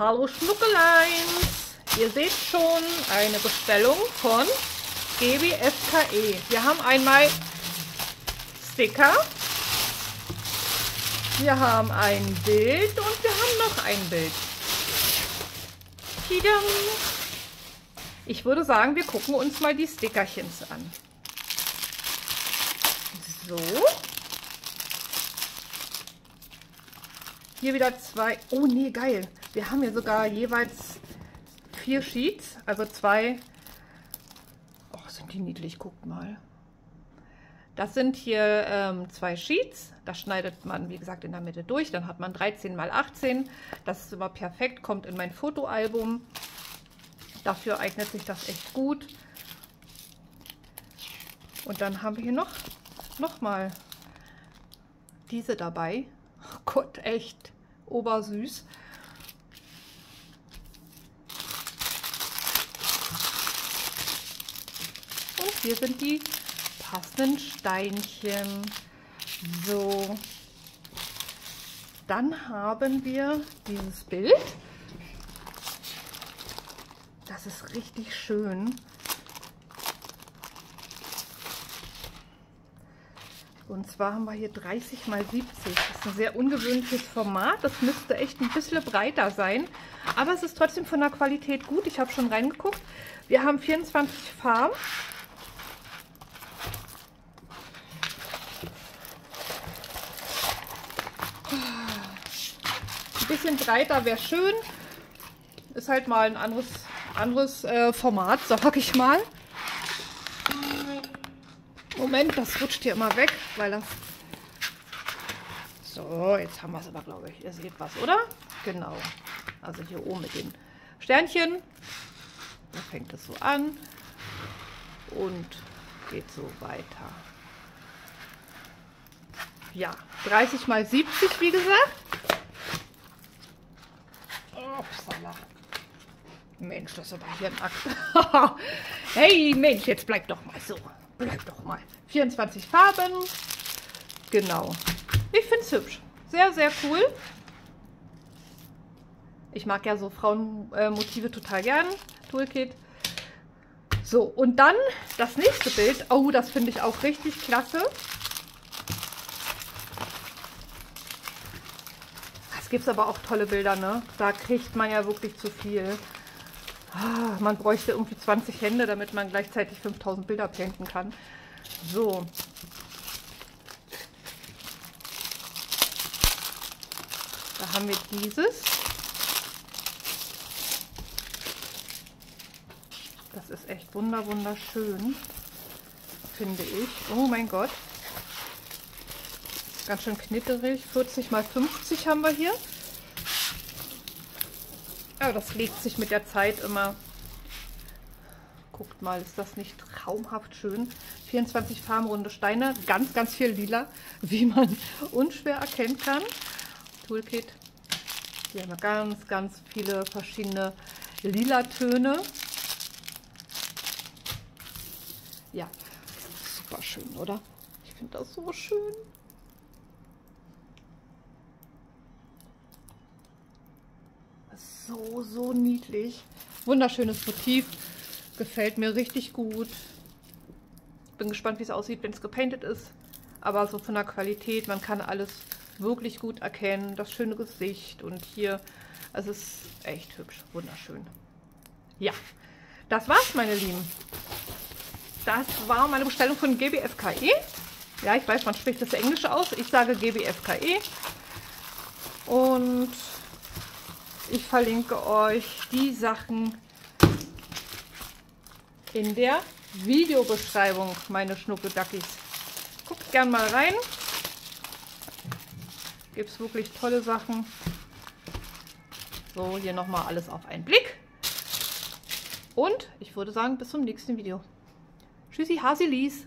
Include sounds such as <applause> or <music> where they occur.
Hallo Schnuckelein! Ihr seht schon eine Bestellung von GBFKE. Wir haben einmal Sticker, wir haben ein Bild und wir haben noch ein Bild. Tidam. Ich würde sagen, wir gucken uns mal die Stickerchens an. So. Hier wieder zwei. Oh nee, geil. Wir haben hier sogar jeweils vier Sheets, also zwei. Oh, sind die niedlich, guckt mal. Das sind hier ähm, zwei Sheets. Das schneidet man, wie gesagt, in der Mitte durch. Dann hat man 13 mal 18. Das ist immer perfekt, kommt in mein Fotoalbum. Dafür eignet sich das echt gut. Und dann haben wir hier noch, noch mal diese dabei. Oh Gott, echt obersüß. Hier sind die passenden Steinchen. So. Dann haben wir dieses Bild. Das ist richtig schön. Und zwar haben wir hier 30 mal 70. Das ist ein sehr ungewöhnliches Format. Das müsste echt ein bisschen breiter sein. Aber es ist trotzdem von der Qualität gut. Ich habe schon reingeguckt. Wir haben 24 Farben. Bisschen breiter wäre schön. Ist halt mal ein anderes, anderes äh, Format, sag ich mal. Moment, das rutscht hier immer weg, weil das... So, jetzt haben wir es aber, glaube ich. Ihr seht was, oder? Genau. Also hier oben mit den Sternchen. Da fängt es so an und geht so weiter. Ja, 30 mal 70, wie gesagt. Upsala. Mensch, das ist aber hier ein Akt. <laughs> hey, Mensch, jetzt bleib doch mal so. Bleib doch mal. 24 Farben. Genau. Ich finde es hübsch. Sehr, sehr cool. Ich mag ja so Frauenmotive äh, total gern. Toolkit. So, und dann das nächste Bild. Oh, das finde ich auch richtig klasse. Es gibt aber auch tolle Bilder, ne? Da kriegt man ja wirklich zu viel. Ah, man bräuchte irgendwie 20 Hände, damit man gleichzeitig 5000 Bilder painten kann. So. Da haben wir dieses. Das ist echt wunder wunderschön, finde ich. Oh mein Gott. Ganz schön knitterig. 40 mal 50 haben wir hier. Ja, das legt sich mit der Zeit immer. Guckt mal, ist das nicht traumhaft schön. 24 farbenrunde Steine, ganz, ganz viel lila, <laughs> wie man unschwer erkennen kann. Toolkit. Hier haben wir ganz, ganz viele verschiedene lila Töne. Ja, super schön, oder? Ich finde das so schön. So, so niedlich. Wunderschönes Motiv. Gefällt mir richtig gut. Bin gespannt, wie es aussieht, wenn es gepainted ist. Aber so von der Qualität, man kann alles wirklich gut erkennen. Das schöne Gesicht und hier, es ist echt hübsch, wunderschön. Ja, das war's, meine Lieben. Das war meine Bestellung von GBFKE. Ja, ich weiß, man spricht das Englische aus. Ich sage GBFKE. Und ich verlinke euch die Sachen in der Videobeschreibung, meine Schnuckedackis. Guckt gern mal rein. Gibt es wirklich tolle Sachen. So, hier nochmal alles auf einen Blick. Und ich würde sagen, bis zum nächsten Video. Tschüssi, Hasilis.